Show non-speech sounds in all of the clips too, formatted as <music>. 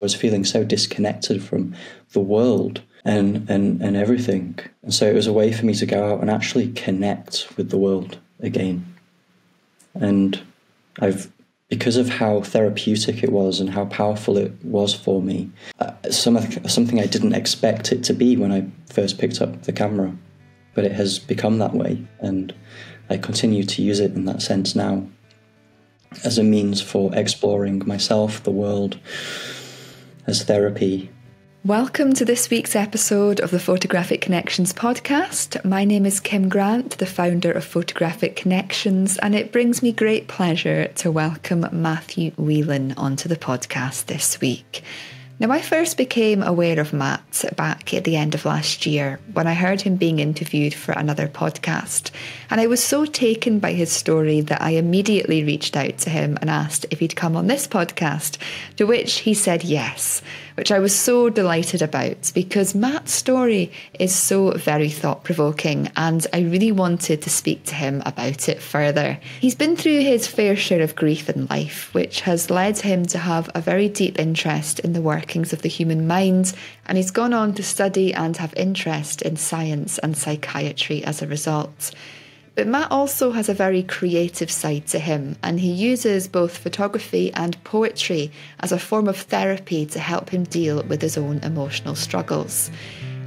was feeling so disconnected from the world and, and, and everything. And so it was a way for me to go out and actually connect with the world again. And I've, because of how therapeutic it was and how powerful it was for me, uh, some, something I didn't expect it to be when I first picked up the camera. But it has become that way, and I continue to use it in that sense now as a means for exploring myself, the world, as therapy. Welcome to this week's episode of the Photographic Connections podcast. My name is Kim Grant, the founder of Photographic Connections, and it brings me great pleasure to welcome Matthew Whelan onto the podcast this week. Now, I first became aware of Matt back at the end of last year when I heard him being interviewed for another podcast. And I was so taken by his story that I immediately reached out to him and asked if he'd come on this podcast, to which he said yes which I was so delighted about because Matt's story is so very thought provoking and I really wanted to speak to him about it further. He's been through his fair share of grief in life, which has led him to have a very deep interest in the workings of the human mind, and he's gone on to study and have interest in science and psychiatry as a result. But Matt also has a very creative side to him, and he uses both photography and poetry as a form of therapy to help him deal with his own emotional struggles.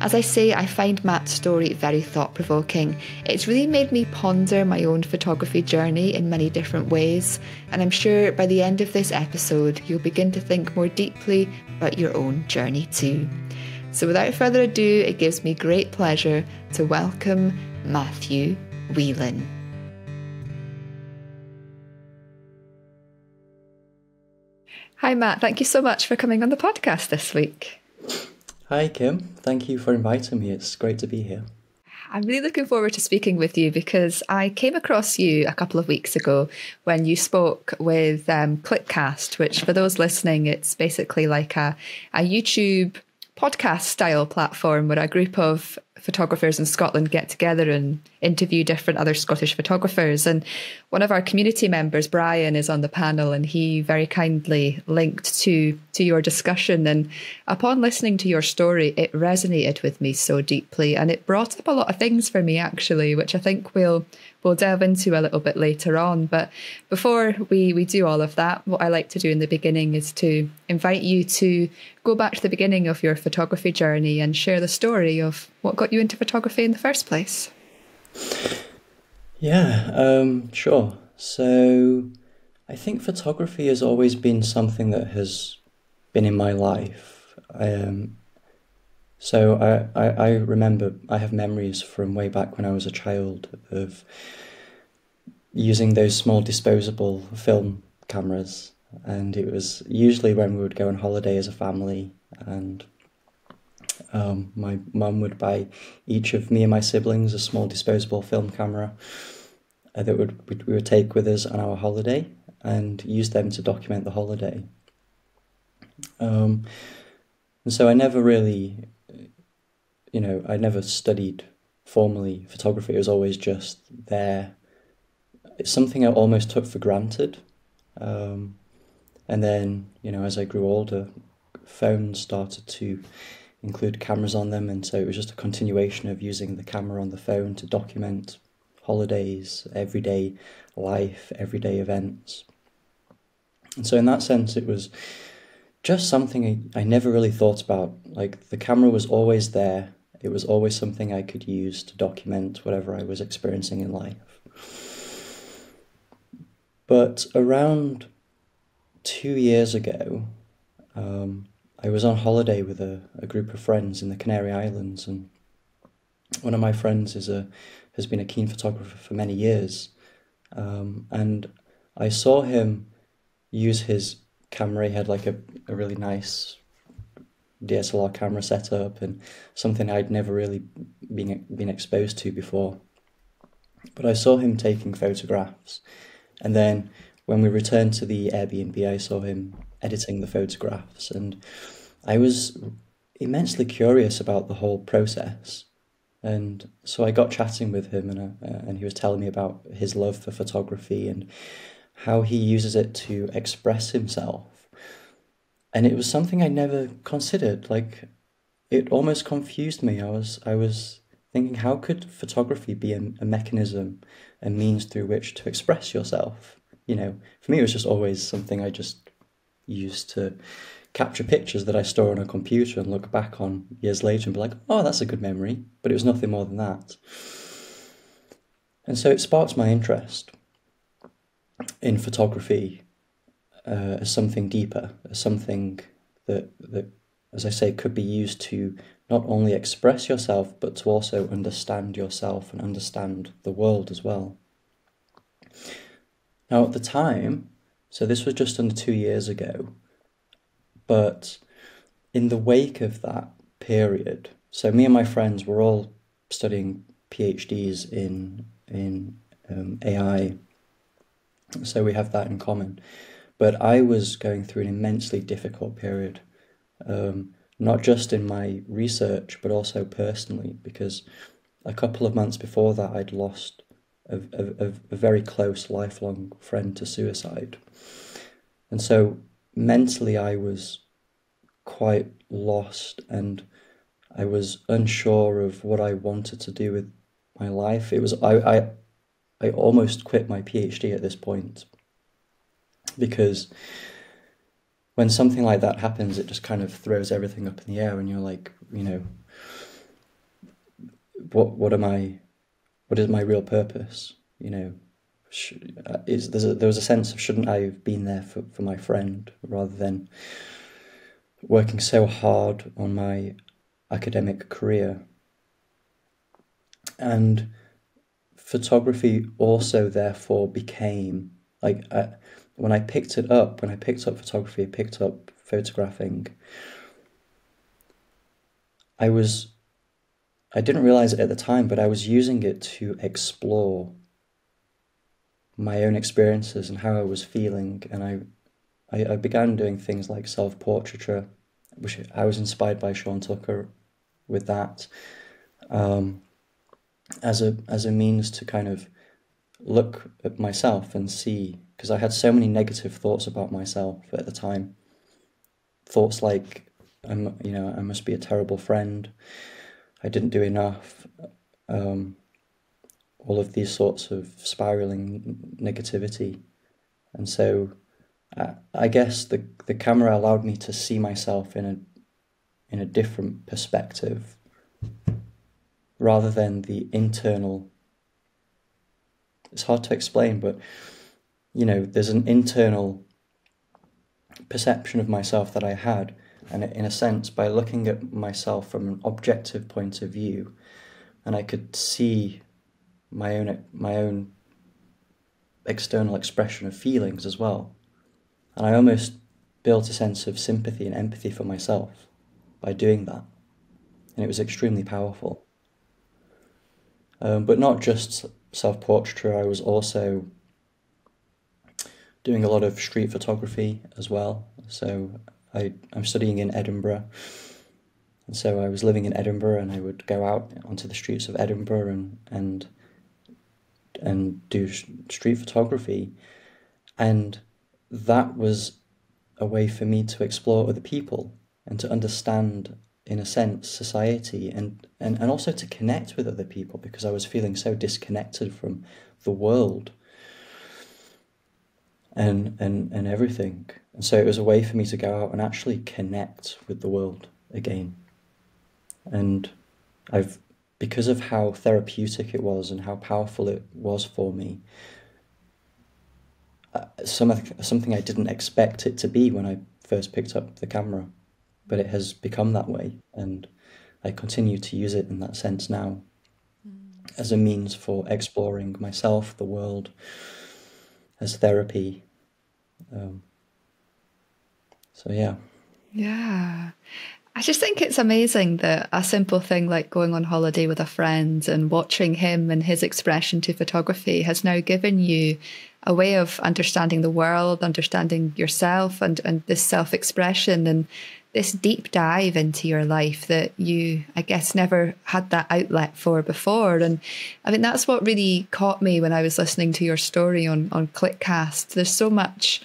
As I say, I find Matt's story very thought provoking. It's really made me ponder my own photography journey in many different ways, and I'm sure by the end of this episode, you'll begin to think more deeply about your own journey too. So, without further ado, it gives me great pleasure to welcome Matthew Whelan. Hi, Matt. Thank you so much for coming on the podcast this week. Hi, Kim. Thank you for inviting me. It's great to be here. I'm really looking forward to speaking with you because I came across you a couple of weeks ago when you spoke with um, Clipcast, which, for those listening, it's basically like a, a YouTube podcast style platform where a group of photographers in Scotland get together and interview different other Scottish photographers. And one of our community members, Brian, is on the panel and he very kindly linked to to your discussion. And upon listening to your story, it resonated with me so deeply and it brought up a lot of things for me actually, which I think we'll we'll delve into a little bit later on. But before we, we do all of that, what I like to do in the beginning is to invite you to go back to the beginning of your photography journey and share the story of what got you into photography in the first place. Yeah, um, sure. So I think photography has always been something that has been in my life. Um, so I, I, I remember I have memories from way back when I was a child of using those small disposable film cameras and it was usually when we would go on holiday as a family and um, my mum would buy each of me and my siblings a small disposable film camera uh, that would we would take with us on our holiday and use them to document the holiday. Um, and so I never really, you know, I never studied formally photography. It was always just there. It's something I almost took for granted. Um, and then, you know, as I grew older, phones started to include cameras on them, and so it was just a continuation of using the camera on the phone to document holidays, everyday life, everyday events. And so, in that sense, it was just something I, I never really thought about. Like, the camera was always there, it was always something I could use to document whatever I was experiencing in life. But around two years ago, um, I was on holiday with a, a group of friends in the Canary Islands, and one of my friends is a has been a keen photographer for many years, um, and I saw him use his camera. He had like a, a really nice DSLR camera setup and something I'd never really been been exposed to before. But I saw him taking photographs, and then when we returned to the Airbnb, I saw him editing the photographs, and I was immensely curious about the whole process. And so I got chatting with him, and uh, and he was telling me about his love for photography and how he uses it to express himself. And it was something I never considered. Like it almost confused me. I was I was thinking how could photography be a, a mechanism, a means through which to express yourself? You know, for me it was just always something I just used to capture pictures that I store on a computer and look back on years later and be like, oh, that's a good memory. But it was nothing more than that. And so it sparked my interest in photography uh, as something deeper, as something that that, as I say, could be used to not only express yourself, but to also understand yourself and understand the world as well. Now, at the time, so this was just under two years ago, but in the wake of that period, so me and my friends were all studying PhDs in in um, AI, so we have that in common. But I was going through an immensely difficult period, um, not just in my research, but also personally, because a couple of months before that, I'd lost a, a, a very close, lifelong friend to suicide. And so mentally, I was quite lost and I was unsure of what I wanted to do with my life. It was I, I I almost quit my PhD at this point because when something like that happens, it just kind of throws everything up in the air, and you're like, you know, what what am I? What is my real purpose? You know, uh, is a, there was a sense of shouldn't I have been there for, for my friend rather than working so hard on my academic career and photography also therefore became like when I picked it up, when I picked up photography, picked up photographing, I was, I didn't realize it at the time, but I was using it to explore my own experiences and how I was feeling. And I, I, I began doing things like self portraiture, which I was inspired by Sean Tucker with that. Um, as a as a means to kind of look at myself and see because I had so many negative thoughts about myself at the time. Thoughts like, I'm, you know, I must be a terrible friend. I didn't do enough. Um, all of these sorts of spiraling negativity, and so I, I guess the the camera allowed me to see myself in a in a different perspective, rather than the internal. It's hard to explain, but you know, there's an internal perception of myself that I had. And in a sense, by looking at myself from an objective point of view, and I could see my own my own external expression of feelings as well. And I almost built a sense of sympathy and empathy for myself by doing that. And it was extremely powerful. Um, but not just self portraiture, I was also doing a lot of street photography as well. So I, I'm studying in Edinburgh. And so I was living in Edinburgh and I would go out onto the streets of Edinburgh and, and, and do street photography. And that was a way for me to explore other people and to understand in a sense society and, and, and also to connect with other people because I was feeling so disconnected from the world and, and, and everything. And so it was a way for me to go out and actually connect with the world again. And I've, because of how therapeutic it was and how powerful it was for me, uh, some, something I didn't expect it to be when I first picked up the camera, but it has become that way. And I continue to use it in that sense now mm. as a means for exploring myself, the world, as therapy. Um, so yeah. Yeah. I just think it's amazing that a simple thing like going on holiday with a friend and watching him and his expression to photography has now given you a way of understanding the world, understanding yourself and, and this self expression and this deep dive into your life that you, I guess, never had that outlet for before. And I mean, that's what really caught me when I was listening to your story on, on Clickcast. There's so much,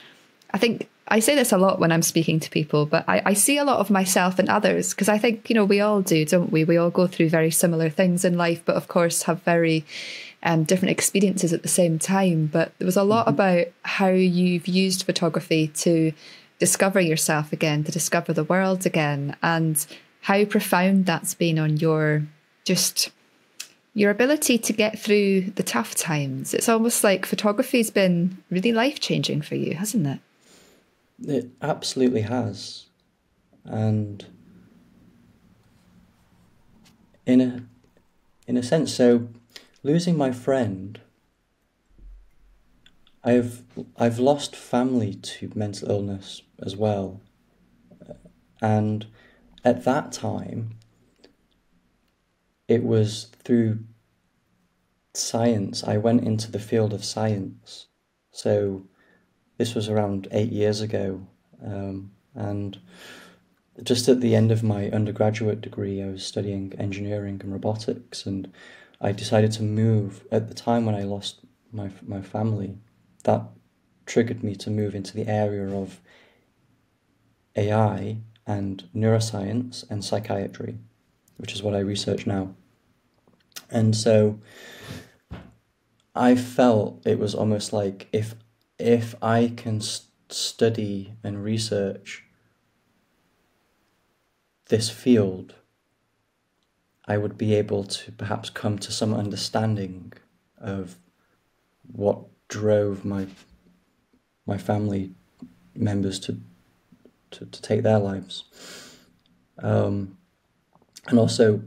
I think I say this a lot when I'm speaking to people, but I, I see a lot of myself and others because I think, you know, we all do, don't we? We all go through very similar things in life, but of course have very um, different experiences at the same time. But there was a lot mm-hmm. about how you've used photography to discover yourself again, to discover the world again, and how profound that's been on your just your ability to get through the tough times. It's almost like photography's been really life changing for you, hasn't it? It absolutely has. And in a in a sense so losing my friend I've I've lost family to mental illness as well. And at that time it was through science I went into the field of science. So this was around eight years ago, um, and just at the end of my undergraduate degree, I was studying engineering and robotics, and I decided to move. At the time when I lost my my family, that triggered me to move into the area of AI and neuroscience and psychiatry, which is what I research now. And so I felt it was almost like if if I can st- study and research this field, I would be able to perhaps come to some understanding of what drove my my family members to to, to take their lives. Um, and also,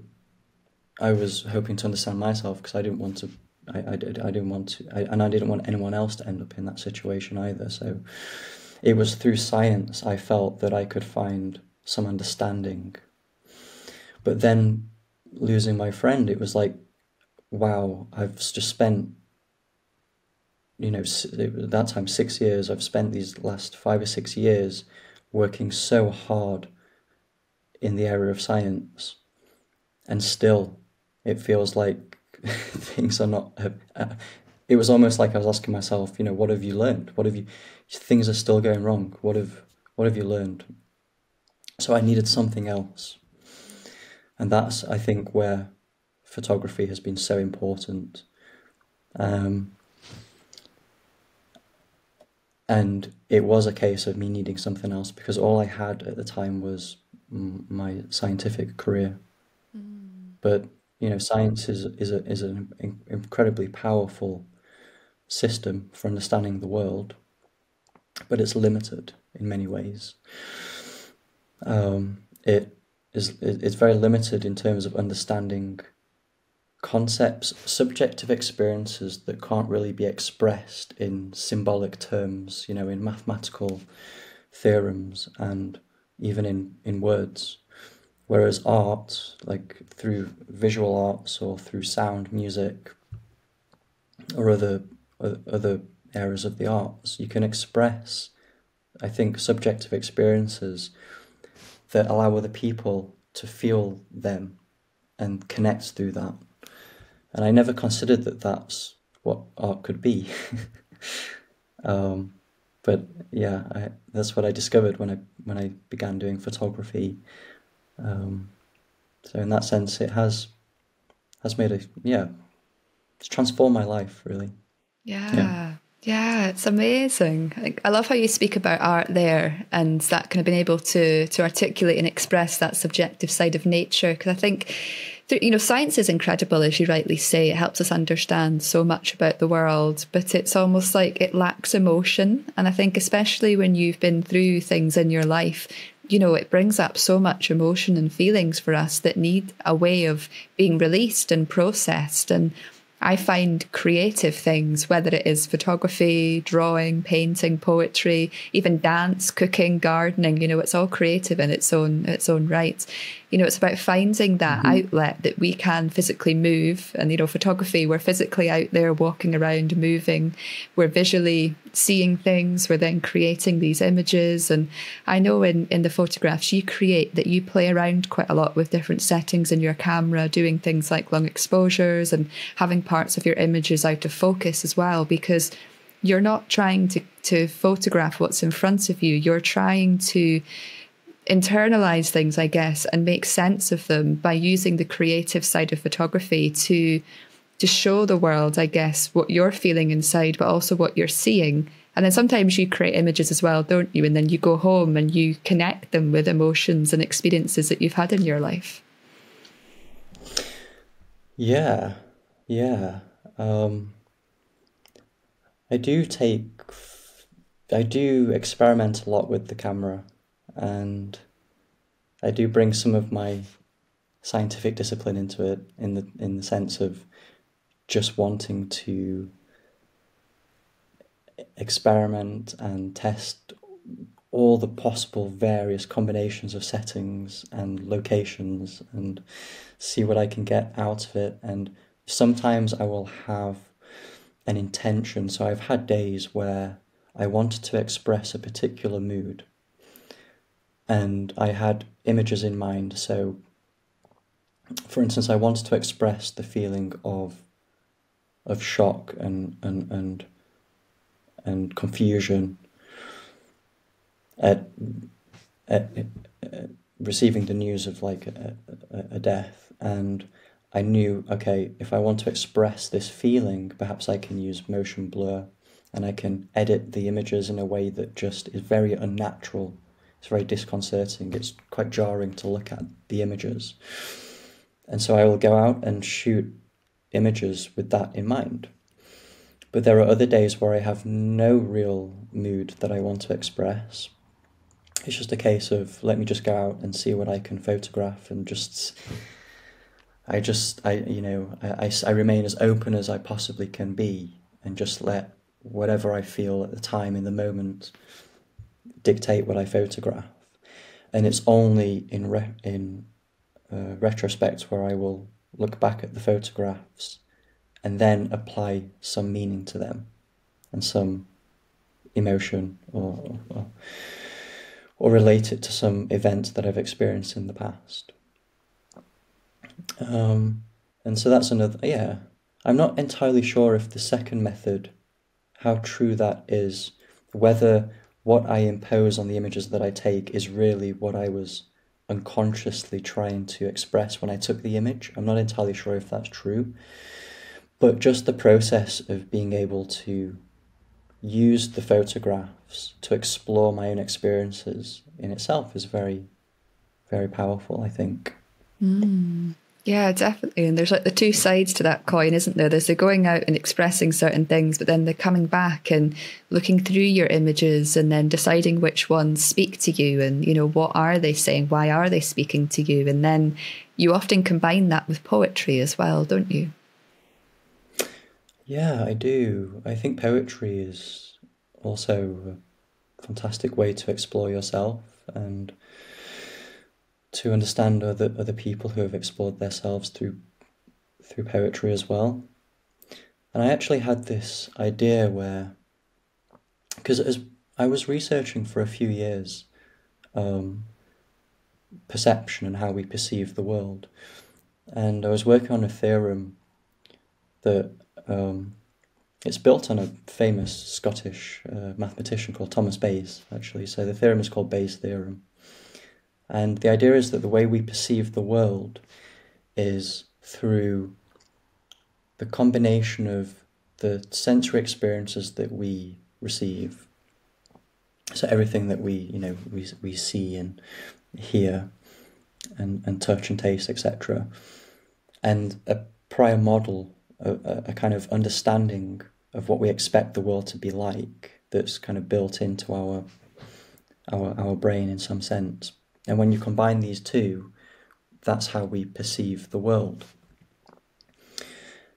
I was hoping to understand myself because I didn't want to I, I, I didn't want to, I, and I didn't want anyone else to end up in that situation either. So it was through science I felt that I could find some understanding. But then losing my friend, it was like, wow, I've just spent, you know, at that time, six years. I've spent these last five or six years working so hard in the area of science. And still, it feels like <laughs> things are not. Uh, it was almost like I was asking myself, you know, what have you learned? What have you? Things are still going wrong. What have What have you learned? So I needed something else, and that's I think where photography has been so important. Um, and it was a case of me needing something else because all I had at the time was my scientific career. Mm. But you know, science is is a, is an incredibly powerful system for understanding the world, but it's limited in many ways. Um, it is it's very limited in terms of understanding concepts, subjective experiences that can't really be expressed in symbolic terms, you know, in mathematical theorems and even in, in words. Whereas art, like through visual arts or through sound, music, or other other areas of the arts, you can express, I think, subjective experiences that allow other people to feel them and connect through that. And I never considered that that's what art could be. <laughs> um, but yeah, I, that's what I discovered when I when I began doing photography um, so in that sense, it has has made a yeah, it's transformed my life really. Yeah. yeah. Yeah, it's amazing. I love how you speak about art there and that kind of being able to to articulate and express that subjective side of nature. Because I think, you know, science is incredible, as you rightly say. It helps us understand so much about the world, but it's almost like it lacks emotion. And I think, especially when you've been through things in your life you know, it brings up so much emotion and feelings for us that need a way of being released and processed. And I find creative things, whether it is photography, drawing, painting, poetry, even dance, cooking, gardening, you know, it's all creative in its own its own right. You know, it's about finding that mm-hmm. outlet that we can physically move. And, you know, photography, we're physically out there walking around, moving, we're visually seeing things, we're then creating these images. And I know in, in the photographs you create that you play around quite a lot with different settings in your camera, doing things like long exposures and having parts of your images out of focus as well, because you're not trying to, to photograph what's in front of you. You're trying to internalize things, I guess, and make sense of them by using the creative side of photography to to show the world, I guess, what you're feeling inside, but also what you're seeing. And then sometimes you create images as well, don't you? And then you go home and you connect them with emotions and experiences that you've had in your life. Yeah, yeah. Um, I do take, I do experiment a lot with the camera, and I do bring some of my scientific discipline into it in the in the sense of just wanting to experiment and test all the possible various combinations of settings and locations and see what I can get out of it. And sometimes I will have an intention. So I've had days where I wanted to express a particular mood and I had images in mind. So, for instance, I wanted to express the feeling of of shock and and and and confusion at, at, at receiving the news of like a, a, a death. And I knew okay if I want to express this feeling perhaps I can use motion blur and I can edit the images in a way that just is very unnatural. It's very disconcerting. It's quite jarring to look at the images. And so I will go out and shoot images with that in mind. But there are other days where I have no real mood that I want to express. It's just a case of let me just go out and see what I can photograph and just I just I you know I, I, I remain as open as I possibly can be and just let whatever I feel at the time in the moment dictate what I photograph. And it's only in re- in uh, retrospect where I will look back at the photographs and then apply some meaning to them and some emotion or, or or relate it to some event that I've experienced in the past. Um, and so that's another, yeah. I'm not entirely sure if the second method, how true that is, whether what I impose on the images that I take is really what I was unconsciously trying to express when I took the image. I'm not entirely sure if that's true. But just the process of being able to use the photographs to explore my own experiences in itself is very, very powerful, I think. Mm. Yeah, definitely. And there's like the two sides to that coin, isn't there? There's the going out and expressing certain things, but then the coming back and looking through your images and then deciding which ones speak to you and, you know, what are they saying? Why are they speaking to you? And then you often combine that with poetry as well, don't you? Yeah, I do. I think poetry is also a fantastic way to explore yourself and to understand other other people who have explored themselves through through poetry as well. And I actually had this idea where, because as I was researching for a few years, um, perception and how we perceive the world, and I was working on a theorem that um, it's built on a famous Scottish uh, mathematician called Thomas Bayes, actually. So the theorem is called Bayes' theorem. And the idea is that the way we perceive the world is through the combination of the sensory experiences that we receive. So everything that we, you know, we, we see and hear and, and touch and taste, etc. And a prior model a, a kind of understanding of what we expect the world to be like that's kind of built into our our our brain in some sense. And when you combine these two, that's how we perceive the world.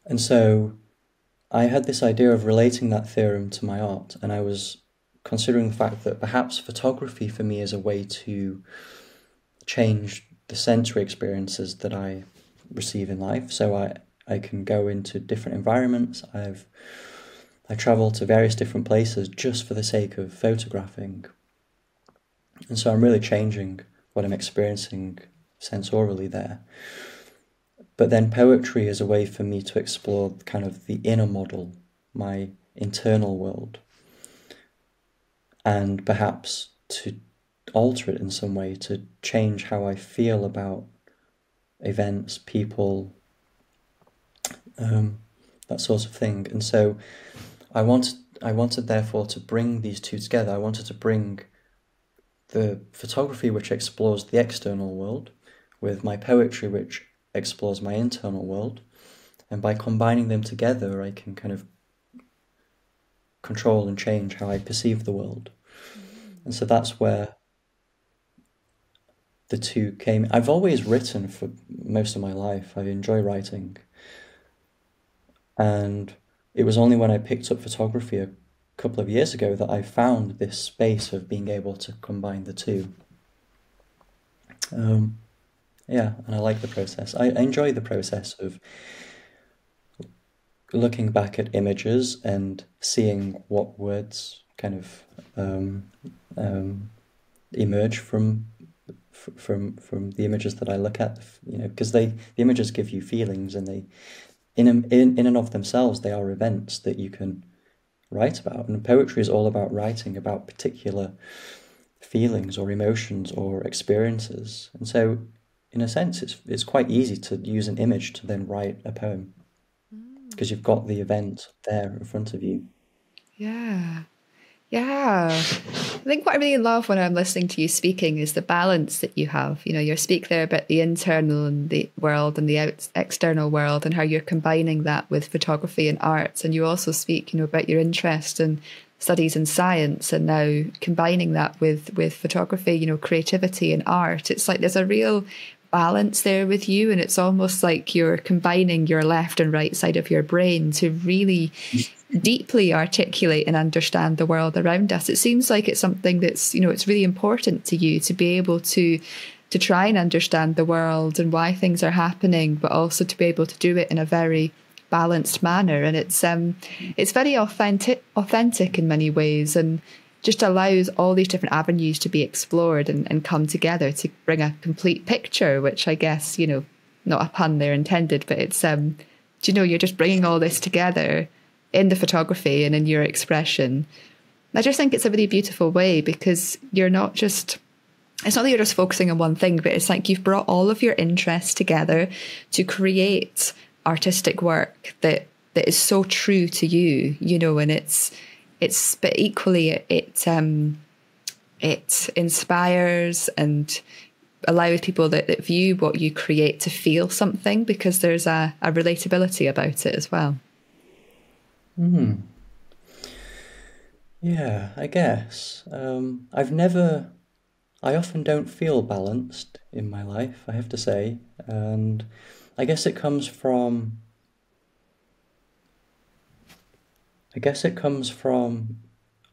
And so I had this idea of relating that theorem to my art, and I was considering the fact that perhaps photography for me is a way to change the sensory experiences that I receive in life. So I, I can go into different environments. I've I travel to various different places just for the sake of photographing. And so I'm really changing what I'm experiencing sensorially there. But then poetry is a way for me to explore kind of the inner model, my internal world and perhaps to alter it in some way to change how I feel about events, people, um, that sort of thing. And so I wanted, I wanted therefore to bring these two together. I wanted to bring the photography which explores the external world with my poetry which explores my internal world. And by combining them together, I can kind of control and change how I perceive the world. Mm-hmm. And so that's where the two came. I've always written for most of my life. I enjoy writing. And it was only when I picked up photography a couple of years ago that I found this space of being able to combine the two. Um, yeah, and I like the process. I, enjoy the process of looking back at images and seeing what words kind of um, um, emerge from from from the images that I look at. You know, because they the images give you feelings, and they in, in in and of themselves they are events that you can write about. And poetry is all about writing about particular feelings or emotions or experiences. And so, in a sense, it's it's quite easy to use an image to then write a poem because mm. you've got the event there in front of you. Yeah. Yeah. I think what I really love when I'm listening to you speaking is the balance that you have. You know, you speak there about the internal and the world and the external world and how you're combining that with photography and arts. And you also speak, you know, about your interest in studies in science and now combining that with with photography, you know, creativity and art. It's like there's a real balance there with you and it's almost like you're combining your left and right side of your brain to really deeply articulate and understand the world around us. It seems like it's something that's you know it's really important to you to be able to to try and understand the world and why things are happening but also to be able to do it in a very balanced manner. And it's um it's very authentic authentic in many ways and just allows all these different avenues to be explored and, and come together to bring a complete picture, which I guess, you know, not a pun there intended, but it's, um, do you know, you're just bringing all this together in the photography and in your expression. I just think it's a really beautiful way because you're not just, it's not that you're just focusing on one thing, but it's like you've brought all of your interests together to create artistic work that that is so true to you, you know, and it's it's but equally it, it um it inspires and allows people that, that, view what you create to feel something because there's a, a relatability about it as well. Hmm. Yeah, I guess. Um, I've never, I often don't feel balanced in my life, I have to say. And I guess it comes from I guess it comes from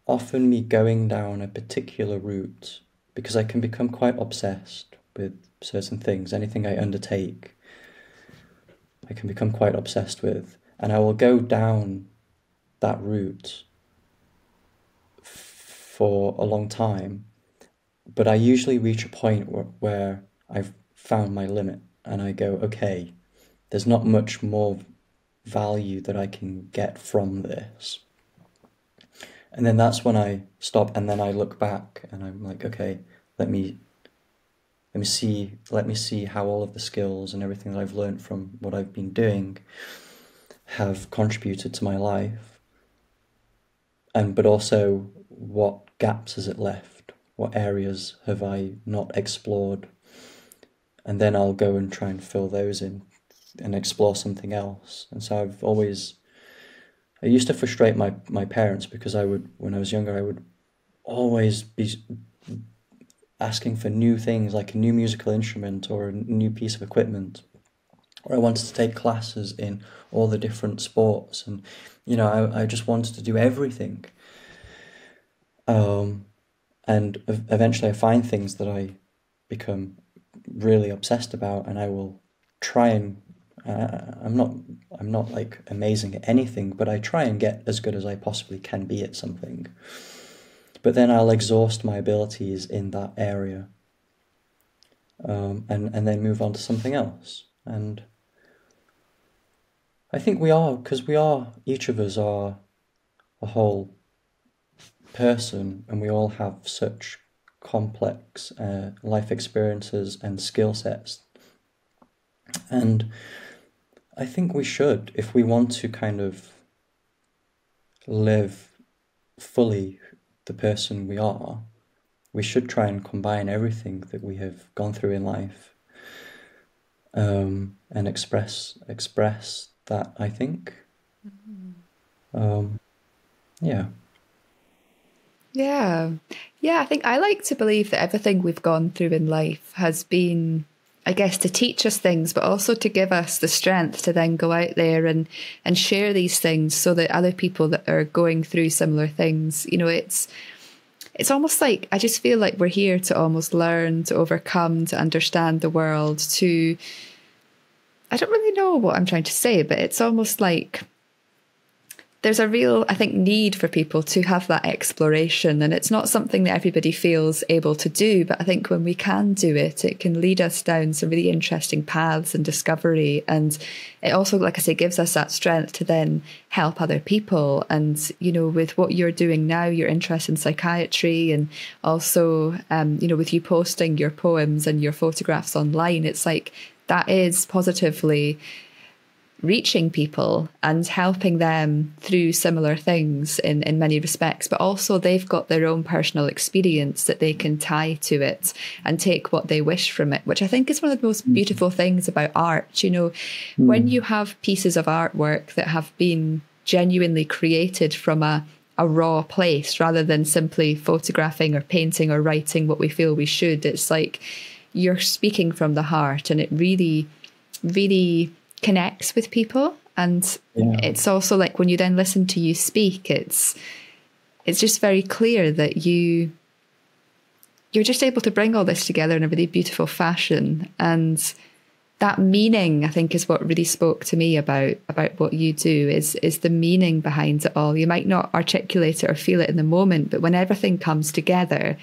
often me going down a particular route because I can become quite obsessed with certain things. Anything I undertake, I can become quite obsessed with. And I will go down that route for a long time. But I usually reach a point where, where I've found my limit and I go, okay, there's not much more value that I can get from this. And then that's when I stop and then I look back and I'm like, okay, let me let me see let me see how all of the skills and everything that I've learned from what I've been doing have contributed to my life. And but also what gaps has it left? What areas have I not explored? And then I'll go and try and fill those in and explore something else. And so I've always, I used to frustrate my, my parents because I would, when I was younger, I would always be asking for new things like a new musical instrument or a new piece of equipment. Or I wanted to take classes in all the different sports, and you know, I, I just wanted to do everything. Um, and eventually, I find things that I become really obsessed about, and I will try and uh, I'm not I'm not like amazing at anything, but I try and get as good as I possibly can be at something. But then I'll exhaust my abilities in that area, um, and and then move on to something else. And I think we are because we are each of us are a whole person, and we all have such complex uh, life experiences and skill sets. And I think we should, if we want to kind of live fully the person we are, we should try and combine everything that we have gone through in life um, and express express that. I think, mm-hmm. um, yeah. Yeah. Yeah, I think I like to believe that everything we've gone through in life has been I guess to teach us things, but also to give us the strength to then go out there and and share these things so that other people that are going through similar things, you know, it's it's almost like I just feel like we're here to almost learn, to overcome, to understand the world, to I don't really know what I'm trying to say, but it's almost like there's a real, I think, need for people to have that exploration. And it's not something that everybody feels able to do. But I think when we can do it, it can lead us down some really interesting paths and discovery. And it also, like I say, gives us that strength to then help other people. And, you know, with what you're doing now, your interest in psychiatry, and also, um, you know, with you posting your poems and your photographs online, it's like that is positively reaching people and helping them through similar things in, in many respects, but also they've got their own personal experience that they can tie to it and take what they wish from it, which I think is one of the most mm. beautiful things about art. You know, mm. when you have pieces of artwork that have been genuinely created from a a raw place rather than simply photographing or painting or writing what we feel we should. It's like you're speaking from the heart and it really, really connects with people. And yeah. it's also like when you then listen to you speak it's it's just very clear that you you're just able to bring all this together in a really beautiful fashion. And that meaning i think is what really spoke to me about about what you do is is the meaning behind it all. You might not articulate it or feel it in the moment but when everything comes together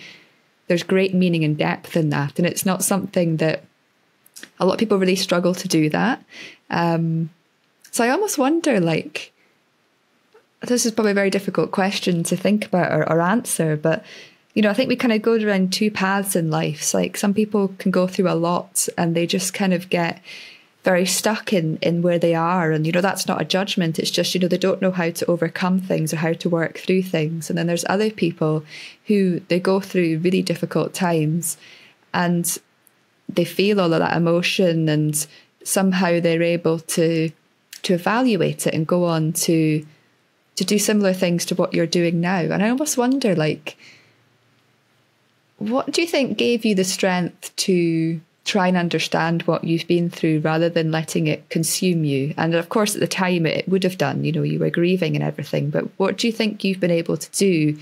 there's great meaning and depth in that and it's not something that a lot of people really struggle to do that. Um, so I almost wonder, like, this is probably a very difficult question to think about or, or answer, but you know, I think we kind of go around two paths in life. So like some people can go through a lot and they just kind of get very stuck in in where they are. And you know that's not a judgment. It's just you know they don't know how to overcome things or how to work through things. And then there's other people who they go through really difficult times and they feel all of that emotion and somehow they're able to to evaluate it and go on to to do similar things to what you're doing now. And I almost wonder like what do you think gave you the strength to try and understand what you've been through rather than letting it consume you? And of course at the time it would have done, you know, you were grieving and everything, but what do you think you've been able to do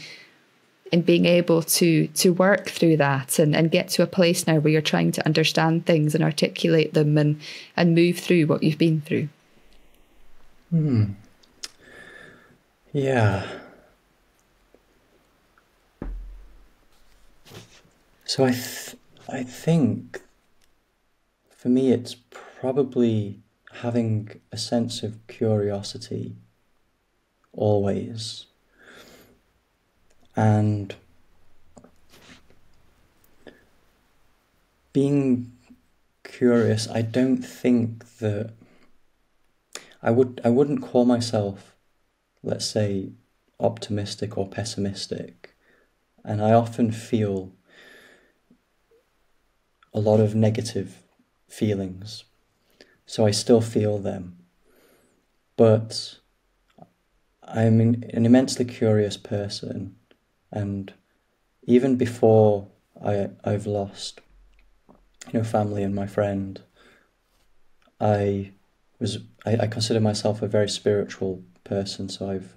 and being able to to work through that and, and get to a place now where you're trying to understand things and articulate them and and move through what you've been through? Hmm. Yeah. So i th- i think for me it's probably having a sense of curiosity always and being curious, I don't think that I would I wouldn't call myself, let's say, optimistic or pessimistic. And I often feel a lot of negative feelings. So I still feel them. But I'm an immensely curious person and even before I I've lost you know family and my friend I was I, I consider myself a very spiritual person so I've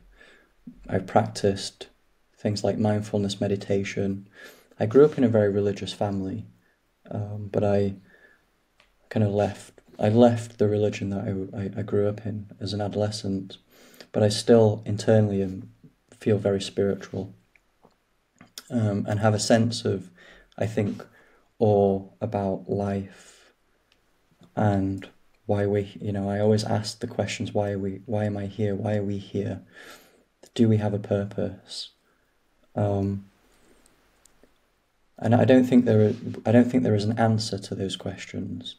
I've practiced things like mindfulness meditation I grew up in a very religious family um, but I kind of left I left the religion that I, I, I grew up in as an adolescent but I still internally am, feel very spiritual um, and have a sense of, I think, awe about life and why we, you know, I always ask the questions, why are we, why am I here? Why are we here? do we have a purpose? Um, and I don't think there, are, I don't think there is an answer to those questions.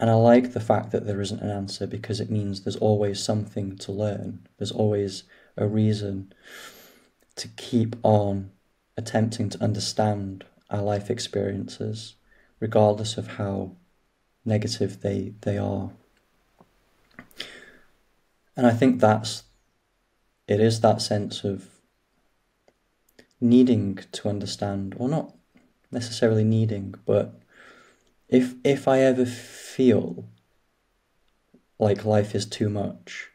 And I like the fact that there isn't an answer because it means there's always something to learn. There's always a reason to keep on attempting to understand our life experiences, regardless of how negative they, they are. And I think that's it is that sense of needing to understand, or not necessarily needing, but if if I ever feel like life is too much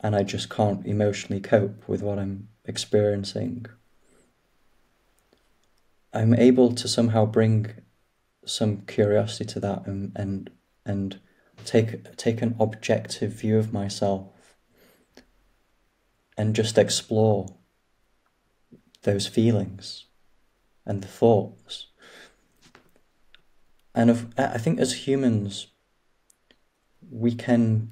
and I just can't emotionally cope with what I'm experiencing, I'm able to somehow bring some curiosity to that and and and take take an objective view of myself and just explore those feelings and the thoughts and I think as humans, we can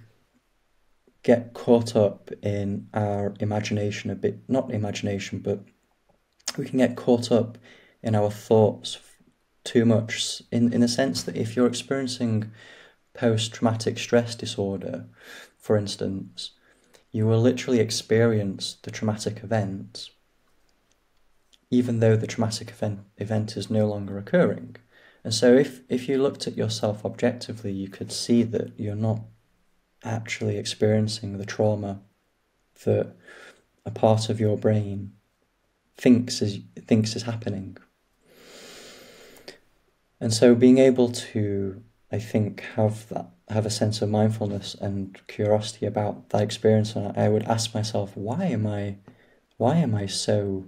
get caught up in our imagination a bit, not imagination, but we can get caught up in our thoughts too much in, in the sense that if you're experiencing post traumatic stress disorder, for instance, you will literally experience the traumatic event even though the traumatic event, event is no longer occurring. And so if, if you looked at yourself objectively, you could see that you're not actually experiencing the trauma that a part of your brain thinks is thinks is happening. And so being able to, I think, have that have a sense of mindfulness and curiosity about that experience, and I would ask myself, why am I, why am I so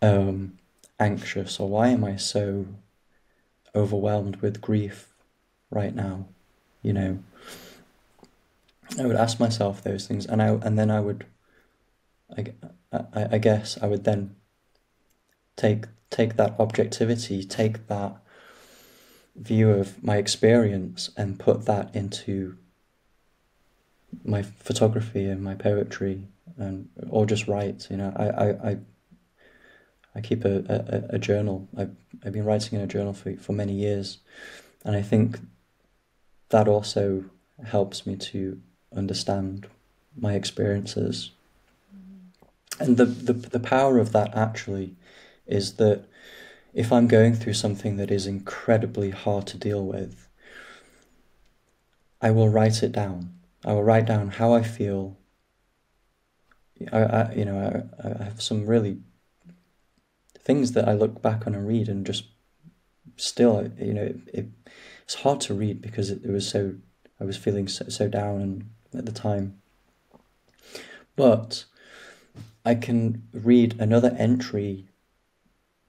um, anxious or why am I so overwhelmed with grief right now? You know, I would ask myself those things, and I and then I would, I, I, I guess I would then take take that objectivity, take that view of my experience, and put that into my photography and my poetry, and or just write. You know, I, I, I I keep a, a, a journal. I've, I've been writing in a journal for, for many years. And I think that also helps me to understand my experiences. And the, the, the power of that actually is that if I'm going through something that is incredibly hard to deal with, I will write it down. I will write down how I feel. I, I you know, I, I have some really things that I look back on and read and just still, you know, it, it it's hard to read because it, it was so, I was feeling so, so down and at the time. But I can read another entry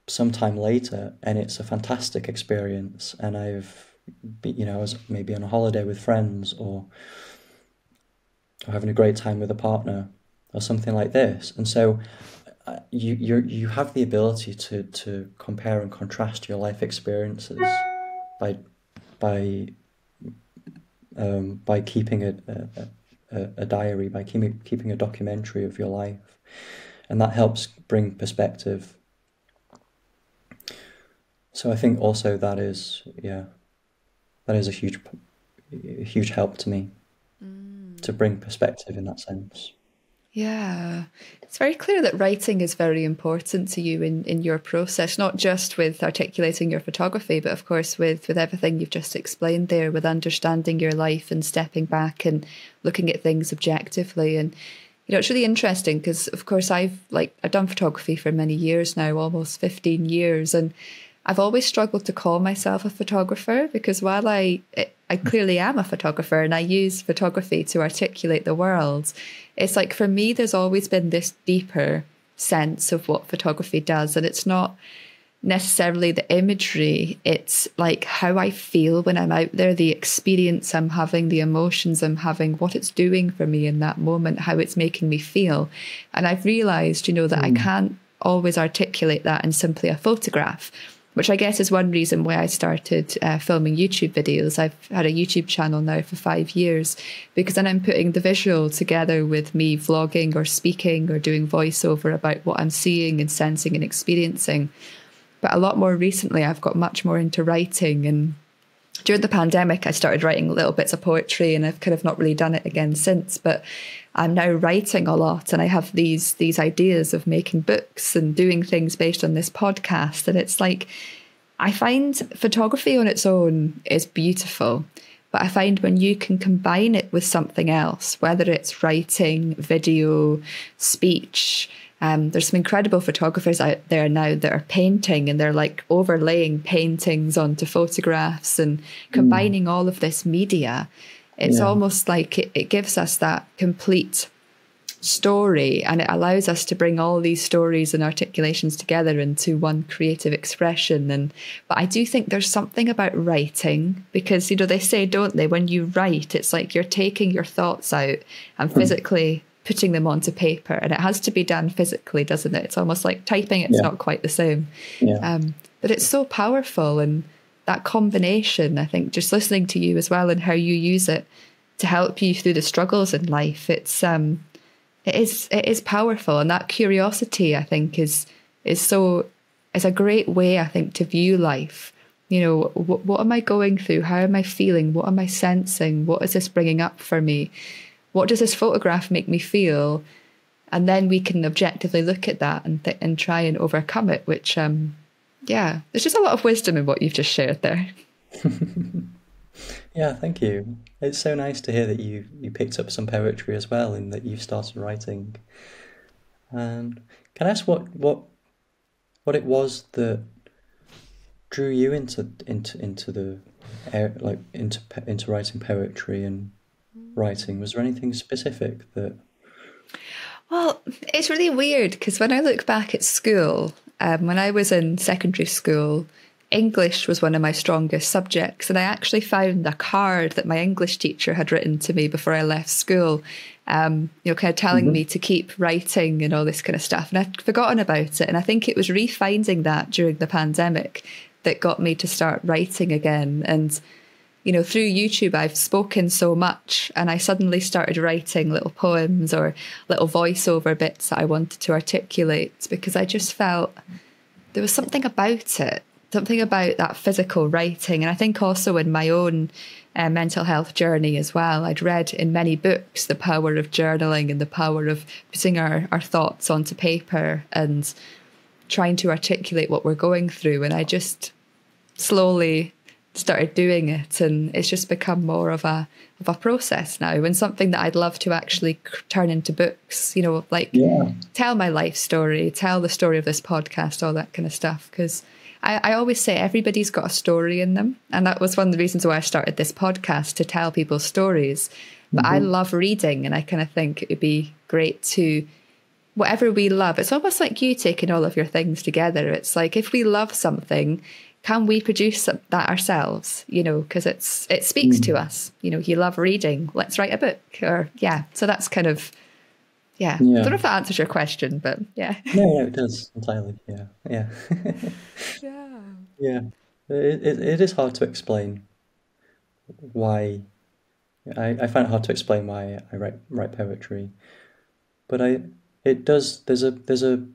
sometime later and it's a fantastic experience and I've you know I was maybe on a holiday with friends or, or having a great time with a partner or something like this and so you you you have the ability to to compare and contrast your life experiences by by um, by keeping a, a, a diary, by keeping keeping a documentary of your life, and that helps bring perspective. So I think also that is yeah, that is a huge a huge help to me mm. to bring perspective in that sense. Yeah. It's very clear that writing is very important to you in, in your process, not just with articulating your photography, but of course with, with everything you've just explained there, with understanding your life and stepping back and looking at things objectively. And you know, it's really interesting because of course I've like I've done photography for many years now, almost 15 years, and I've always struggled to call myself a photographer because while I I clearly am a photographer and I use photography to articulate the world. It's like for me, there's always been this deeper sense of what photography does. And it's not necessarily the imagery, it's like how I feel when I'm out there, the experience I'm having, the emotions I'm having, what it's doing for me in that moment, how it's making me feel. And I've realized, you know, that mm. I hmm. can't always articulate that in simply a photograph. Which I guess is one reason why I started uh, filming YouTube videos. I've had a YouTube channel now for five years because then I'm putting the visual together with me vlogging or speaking or doing voiceover about what I'm seeing and sensing and experiencing. But a lot more recently, I've got much more into writing and during the pandemic, I started writing little bits of poetry, and I've kind of not really done it again since. But I'm now writing a lot, and I have these these ideas of making books and doing things based on this podcast. And it's like I find photography on its own is beautiful, but I find when you can combine it with something else, whether it's writing, video, speech, um, there's some incredible photographers out there now that are painting and they're like overlaying paintings onto photographs and combining mm. all of this media. It's yeah. almost like it, it gives us that complete story and it allows us to bring all these stories and articulations together into one creative expression and but i do think there's something about writing because you know they say don't they when you write it's like you're taking your thoughts out and hmm. physically putting them onto paper and it has to be done physically doesn't it it's almost like typing it's yeah. not quite the same yeah. um, but it's so powerful and that combination i think just listening to you as well and how you use it to help you through the struggles in life it's um it is it is powerful. And that curiosity i think is is so is a great way i think to view life. You know what, what am i going through? How am i feeling? What am i sensing? What is this bringing up for me? What does this photograph make me feel? And then we can objectively look at that and th- and try and overcome it. Which, um, yeah, there's just a lot of wisdom in what you've just shared there. <laughs> yeah, thank you. It's so nice to hear that you you picked up some poetry as well, and that you've started writing. And can I ask what what what it was that drew you into into into the like into into writing poetry and writing? Was there anything specific that? Well, it's really weird because when I look back at school, um, when I was in secondary school, English was one of my strongest subjects, and I actually found a card that my English teacher had written to me before I left school. Um, you know, kind of telling mm-hmm. me to keep writing and all this kind of stuff, and I'd forgotten about it. And I think it was refinding that during the pandemic that got me to start writing again. And you know, through YouTube, I've spoken so much and I suddenly started writing little poems or little voiceover bits that I wanted to articulate because I just felt there was something about it, something about that physical writing. And I think also in my own uh, mental health journey as well, I'd read in many books the power of journaling and the power of putting our, our thoughts onto paper and trying to articulate what we're going through. And I just slowly started doing it and it's just become more of a of a process now and something that I'd love to actually turn into books you know like yeah. tell my life story tell the story of this podcast all that kind of stuff because I, I always say everybody's got a story in them and that was one of the reasons why I started this podcast to tell people stories but mm-hmm. I love reading and I kind of think it would be great to whatever we love it's almost like you taking all of your things together it's like if we love something can we produce that ourselves you know because it's it speaks mm. to us you know you love reading let's write a book or yeah so that's kind of yeah. yeah. I don't know if that answers your question, but yeah. No, no, it does entirely. Yeah, yeah, <laughs> yeah, yeah. It, it, it is hard to explain why. I, I find it hard to explain why I write write poetry, but I it does. There's a there's a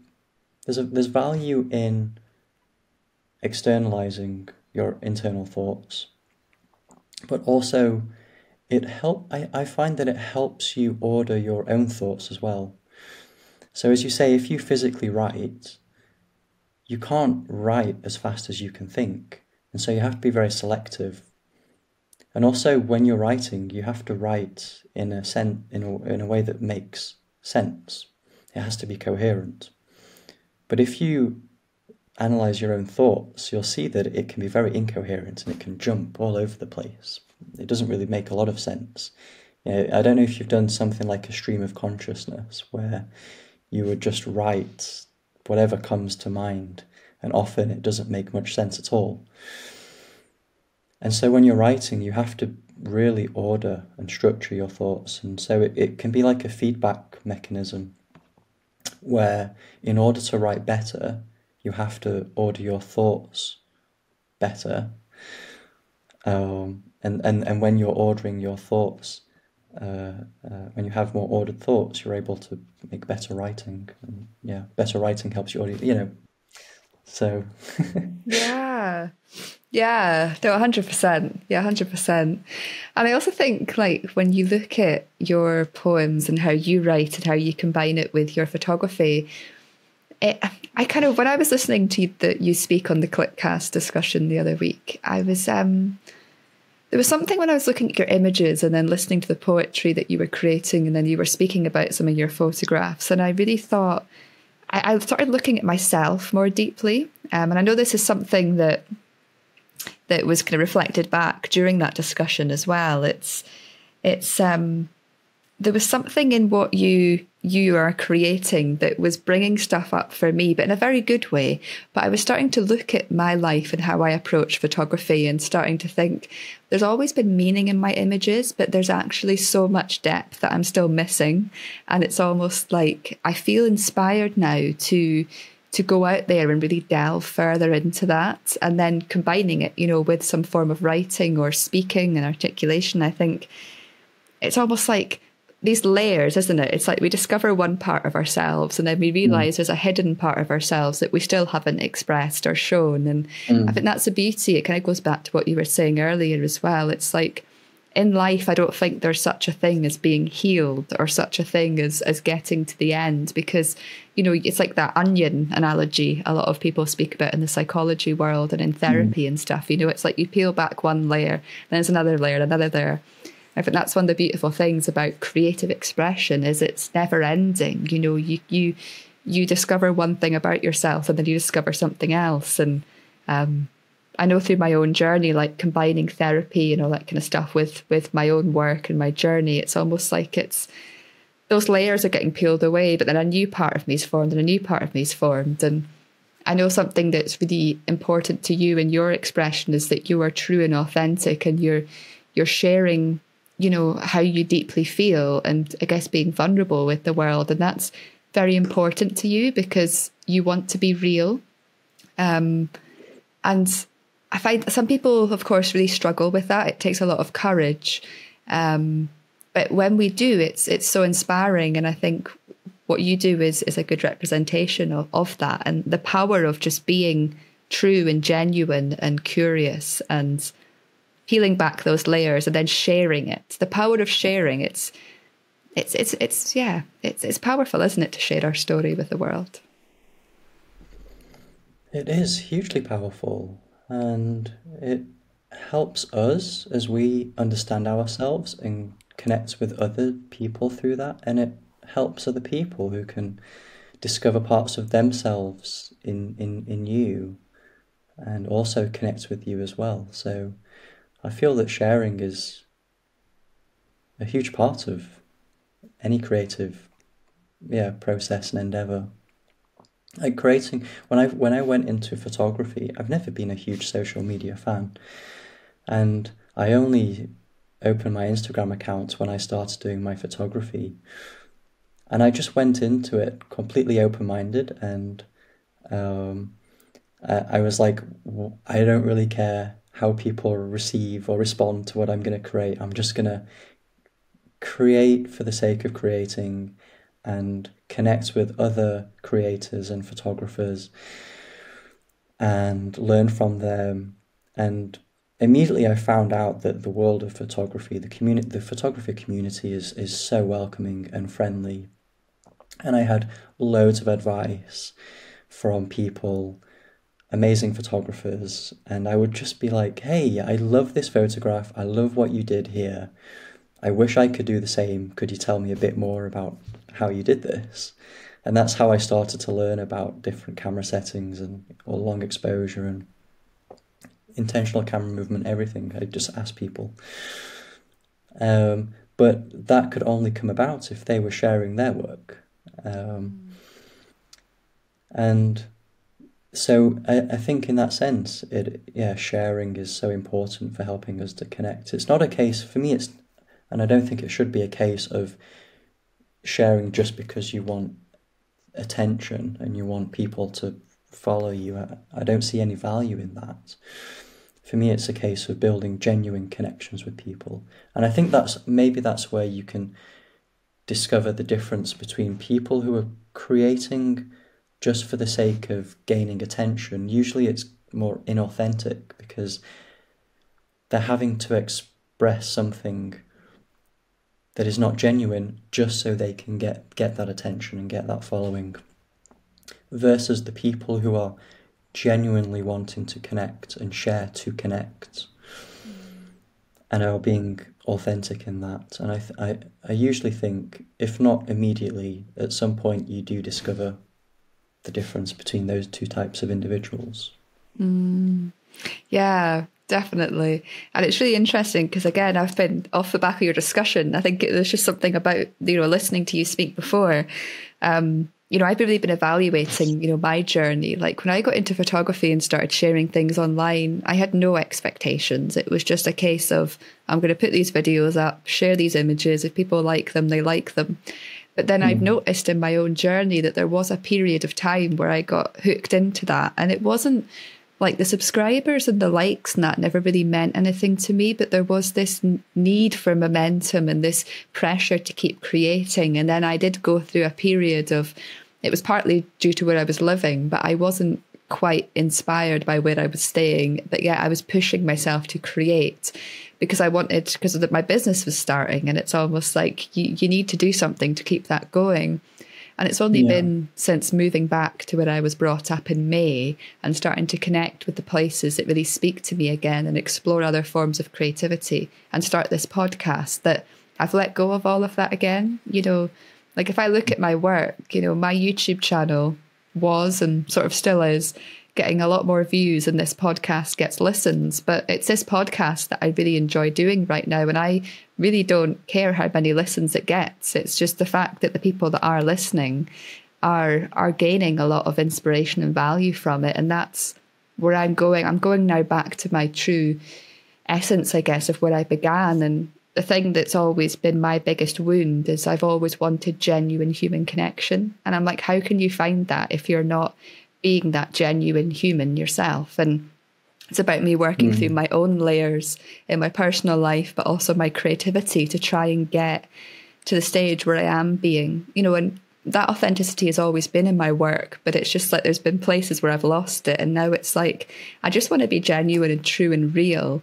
there's a there's value in externalizing your internal thoughts. But also, it help. I, I find that it helps you order your own thoughts as well. So, as you say, if you physically write, you can't write as fast as you can think. And so you have to be very selective. And also, when you're writing, you have to write in a, sen- in a, in a way that makes sense. It has to be coherent. But if you analyze your own thoughts, you'll see that it can be very incoherent and it can jump all over the place. It doesn't really make a lot of sense. You know, I don't know if you've done something like a stream of consciousness where you would just write whatever comes to mind, and often it doesn't make much sense at all. And so when you're writing, you have to really order and structure your thoughts. And so it, it can be like a feedback mechanism where, in order to write better, you have to order your thoughts better. Um, and, and, and when you're ordering your thoughts, uh, uh, when you have more ordered thoughts, you're able to make better writing. And yeah, better writing helps you, you know. So. <laughs> yeah. Yeah, no, 100%. Yeah, 100%. And I also think, like, when you look at your poems and how you write and how you combine it with your photography, it, I kind of, when I was listening to you, speak on the Clipcast discussion the other week, I was, um, there was something when I was looking at your images and then listening to the poetry that you were creating, and then you were speaking about some of your photographs, and I really thought, I, I started looking at myself more deeply. Um, and I know this is something that that was kind of reflected back during that discussion as well. It's it's um, there was something in what you you are creating that was bringing stuff up for me, but in a very good way. But I was starting to look at my life and how I approach photography and starting to think there's always been meaning in my images, but there's actually so much depth that I'm still missing. And it's almost like I feel inspired now to to go out there and really delve further into that and then combining it, you know, with some form of writing or speaking and articulation, I think it's almost like these layers, isn't it? It's like we discover one part of ourselves and then we realize mm. there's a hidden part of ourselves that we still haven't expressed or shown. And mm. I think that's the beauty. It kind of goes back to what you were saying earlier as well. It's like in life, I don't think there's such a thing as being healed or such a thing as as getting to the end because you know it's like that onion analogy a lot of people speak about in the psychology world and in therapy mm. and stuff. You know, it's like you peel back one layer, then there's another layer, another layer. I think that's one of the beautiful things about creative expression is it's never ending. You know, you you you discover one thing about yourself and then you discover something else and um, I know through my own journey, like combining therapy and all that kind of stuff with with my own work and my journey, it's almost like it's those layers are getting peeled away, but then a new part of me is formed and a new part of me is formed. And I know something that's really important to you in your expression is that you are true and authentic and you're you're sharing, you know, how you deeply feel and I guess being vulnerable with the world. And that's very important to you because you want to be real. Um, and I find some people, of course, really struggle with that. It takes a lot of courage. Um, but when we do, it's it's so inspiring, and I think what you do is is a good representation of, of that and the power of just being true and genuine and curious and peeling back those layers and then sharing it. The power of sharing. It's it's it's it's yeah. It's it's powerful, isn't it, to share our story with the world. It is hugely powerful and it helps us as we understand ourselves and connect with other people through that and it helps other people who can discover parts of themselves in, in, in you and also connect with you as well. So I feel that sharing is a huge part of any creative yeah process and endeavor. Like creating when I when I went into photography, I've never been a huge social media fan, and I only opened my Instagram account when I started doing my photography, and I just went into it completely open minded, and um, I, I was like, I don't really care how people receive or respond to what I'm going to create. I'm just going to create for the sake of creating and connect with other creators and photographers and learn from them and immediately I found out that the world of photography, the community, the photography community is is so welcoming and friendly, and I had loads of advice from people, amazing photographers, and I would just be like, "Hey, I love this photograph. I love what you did here. I wish I could do the same. Could you tell me a bit more about how you did this. And that's how I started to learn about different camera settings and or long exposure and intentional camera movement, everything. I just asked people. Um, but that could only come about if they were sharing their work. Um, and so I, I think in that sense, it yeah, sharing is so important for helping us to connect. It's not a case for me. It's and I don't think it should be a case of sharing just because you want attention and you want people to follow you. I, I don't see any value in that. for me, it's a case of building genuine connections with people. And I think that's maybe that's where you can discover the difference between people who are creating just for the sake of gaining attention. Usually it's more inauthentic because they're having to express something that is not genuine just so they can get, get that attention and get that following. Versus the people who are genuinely wanting to connect and share to connect mm. and are being authentic in that. And I, th- I, I usually think, if not immediately, at some point you do discover the difference between those two types of individuals. Mm. Yeah, definitely. And it's really interesting because, again, I've been off the back of your discussion. I think there's just something about, you know, listening to you speak before. Um, you know, I've really been evaluating, you know, my journey. Like when I got into photography and started sharing things online, I had no expectations. It was just a case of I'm going to put these videos up, share these images. If people like them, they like them. But then mm. I've noticed in my own journey that there was a period of time where I got hooked into that. And it wasn't like the subscribers and the likes and that never really meant anything to me but there was this need for momentum and this pressure to keep creating and then i did go through a period of it was partly due to where i was living but i wasn't quite inspired by where i was staying but yeah i was pushing myself to create because i wanted because my business was starting and it's almost like you, you need to do something to keep that going and it's only yeah. been since moving back to where I was brought up in May and starting to connect with the places that really speak to me again and explore other forms of creativity and start this podcast that I've let go of all of that again. You know, like if I look at my work, you know, my YouTube channel was and sort of still is getting a lot more views and this podcast gets listens. But it's this podcast that I really enjoy doing right now. And I really don't care how many listens it gets. It's just the fact that the people that are listening are are gaining a lot of inspiration and value from it. And that's where I'm going. I'm going now back to my true essence, I guess, of where I began. And the thing that's always been my biggest wound is I've always wanted genuine human connection. And I'm like, how can you find that if you're not being that genuine human yourself. And it's about me working mm. through my own layers in my personal life, but also my creativity to try and get to the stage where I am being, you know, and that authenticity has always been in my work, but it's just like there's been places where I've lost it. And now it's like, I just want to be genuine and true and real.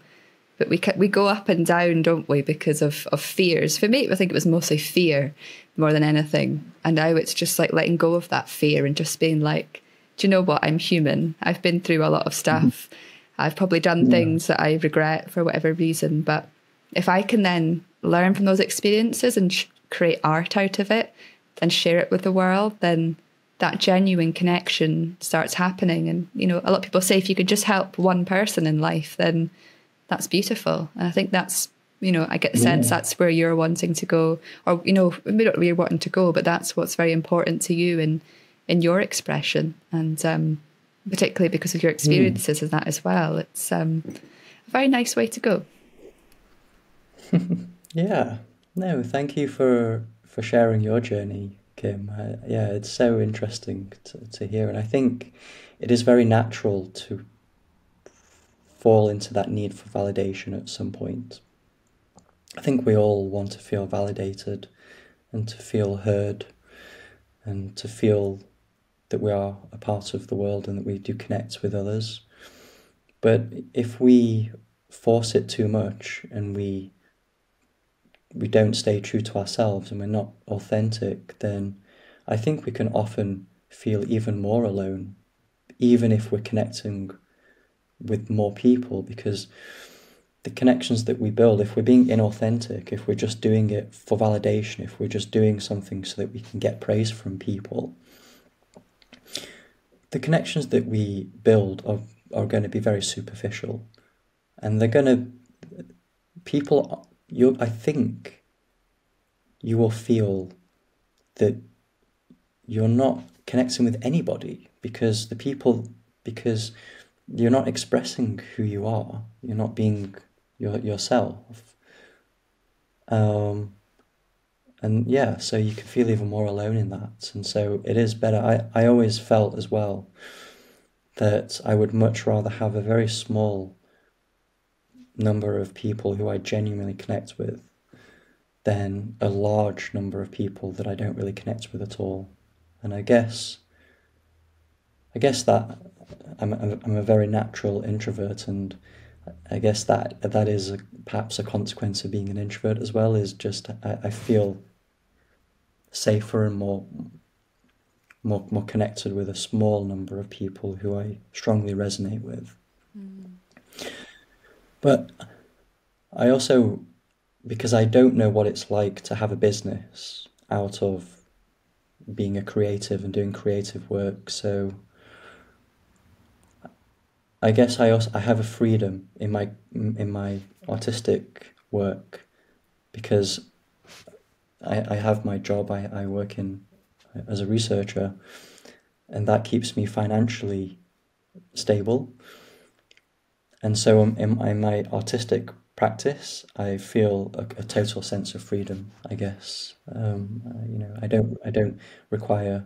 But we we go up and down, don't we, because of, of fears. For me, I think it was mostly fear more than anything. And now it's just like letting go of that fear and just being like, do you know what? I'm human. I've been through a lot of stuff. Mm-hmm. I've probably done yeah. things that I regret for whatever reason. But if I can then learn from those experiences and sh- create art out of it and share it with the world, then that genuine connection starts happening. And, you know, a lot of people say if you could just help one person in life, then that's beautiful. And I think that's, you know, I get the yeah. sense that's where you're wanting to go, or, you know, maybe not where you're wanting to go, but that's what's very important to you. And, in your expression, and um, particularly because of your experiences mm. in that as well. It's um, a very nice way to go. <laughs> yeah. No, thank you for for sharing your journey, Kim. Uh, yeah, it's so interesting to, to hear, and I think it is very natural to fall into that need for validation at some point. I think we all want to feel validated and to feel heard and to feel that we are a part of the world and that we do connect with others. But if we force it too much and we we don't stay true to ourselves and we're not authentic, then I think we can often feel even more alone, even if we're connecting with more people, because the connections that we build, if we're being inauthentic, if we're just doing it for validation, if we're just doing something so that we can get praise from people, the connections that we build are, are going to be very superficial. And they're going to people you i think you will feel that you're not connecting with anybody because the people because you're not expressing who you are. You're not being your, yourself. Um, and yeah, so you can feel even more alone in that. And so it is better. I, I always felt as well that I would much rather have a very small number of people who I genuinely connect with than a large number of people that I don't really connect with at all. And I guess, I guess that I'm, I'm a very natural introvert, and I guess that that is a, perhaps a consequence of being an introvert as well. Is just I, I feel safer and more more more connected with a small number of people who I strongly resonate with. Mm. But I also, because I don't know what it's like to have a business out of being a creative and doing creative work, so I guess I also I have a freedom in my in my artistic work because I, I have my job. I, I work in as a researcher, and that keeps me financially stable. And so, in, in my artistic practice, I feel a, a, total sense of freedom. I guess um, uh, you know I don't I don't require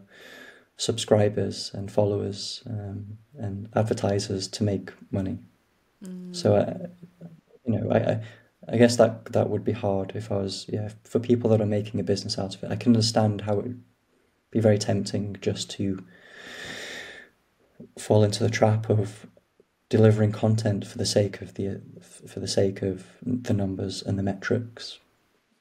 subscribers and followers um, and advertisers to make money. Mm. So I, you know, I, I I guess that that would be hard if I was yeah for people that are making a business out of it. I can understand how it would be very tempting just to fall into the trap of delivering content for the sake of the for the sake of the numbers and the metrics.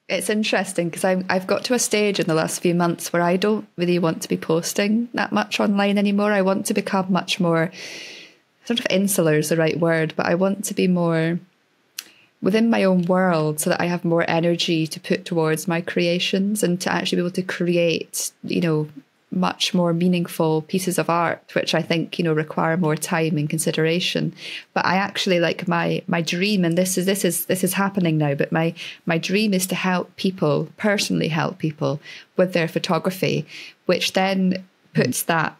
It's interesting because I've got to a stage in the last few months where I don't really want to be posting that much online anymore. I want to become much more sort of insular is the right word, but I want to be more within my own world so that I have more energy to put towards my creations and to actually be able to create, you know, much more meaningful pieces of art, which I think, you know, require more time and consideration. But I actually like my my dream, and this is this is this is happening now, but my my dream is to help people, personally help people with their photography, which then puts that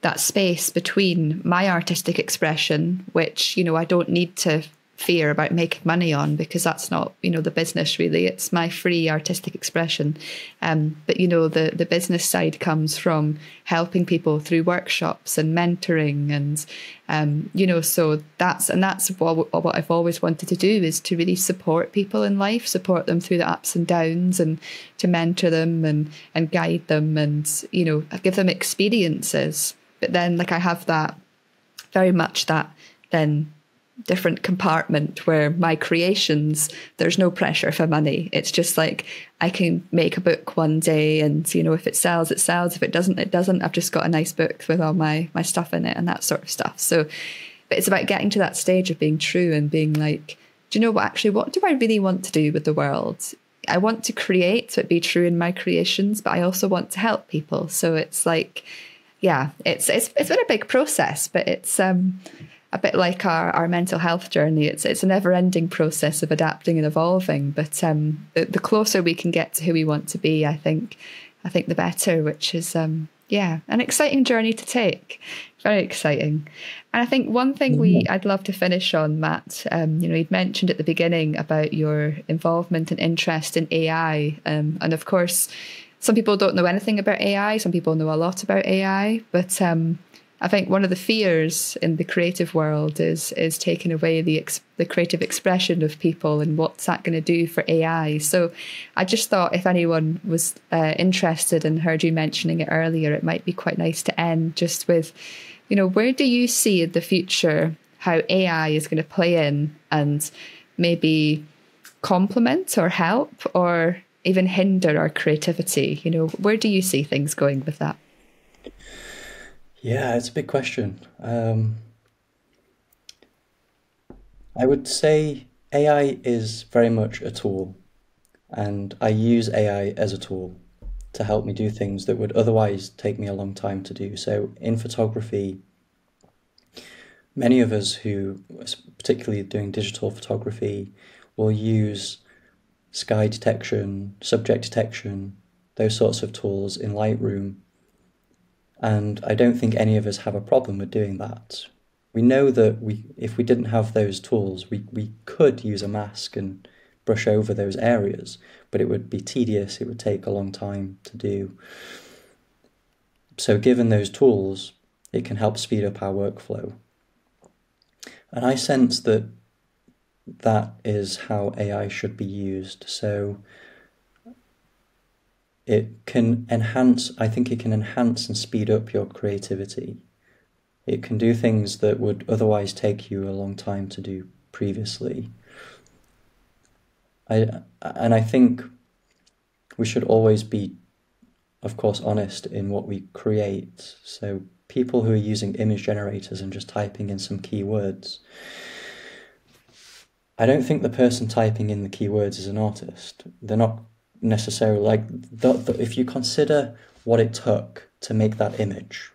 that space between my artistic expression, which, you know, I don't need to fear about making money on because that's not you know the business really. It's my free artistic expression. Um, but you know the the business side comes from helping people through workshops and mentoring and um, you know so that's and that's what, what I've always wanted to do is to really support people in life support them through the ups and downs and to mentor them and and guide them and you know give them experiences. But then like I have that very much that then different compartment where my creations there's no pressure for money. It's just like i can make a book one day and you know if it sells it sells. If it doesn't it doesn't. I've just got a nice book with all my my stuff in it and that sort of stuff. So but it's about getting to that stage of being true and being like do you know what? Actually what do i really want to do with the world? I want to create so it be true in my creations but i also want to help people. So it's like yeah it's it's it's been a big process but it's um a bit like our, our mental health journey. It's it's a never ending process of adapting and evolving. But um, the, the, closer we can get to who we want to be, I think, I think the better. Which is um, yeah, an exciting journey to take. Very exciting. And I think one thing we mm-hmm. I'd love to finish on, Matt. Um, you know, you'd mentioned at the beginning about your involvement and interest in AI, um, and of course. Some people don't know anything about AI. Some people know a lot about AI, but um, I think one of the fears in the creative world is is taking away the ex- the creative expression of people and what's that going to do for AI. So I just thought if anyone was uh, interested and heard you mentioning it earlier, it might be quite nice to end just with, you know, where do you see in the future how AI is going to play in and maybe complement or help or even hinder our creativity? You know, where do you see things going with that? Yeah, it's a big question. Um, I would say AI is very much a tool, and I use AI as a tool to help me do things that would otherwise take me a long time to do. So, in photography, many of us who, particularly doing digital photography, will use sky detection, subject detection, those sorts of tools in Lightroom and I don't think any of us have a problem with doing that. We know that we, if we didn't have those tools, we, we could use a mask and brush over those areas, but it would be tedious, it would take a long time to do. So, given those tools, it can help speed up our workflow. And I sense that that is how AI should be used. So it can enhance, I think it can enhance and speed up your creativity. It can do things that would otherwise take you a long time to do previously. I, and I think we should always be, of course, honest in what we create. So people who are using image generators and just typing in some keywords, I don't think the person typing in the keywords is an artist. They're not necessarily like the, the, if you consider what it took to make that image,